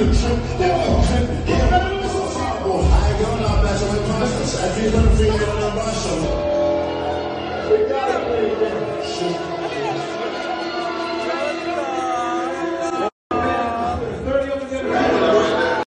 the trip, We got it,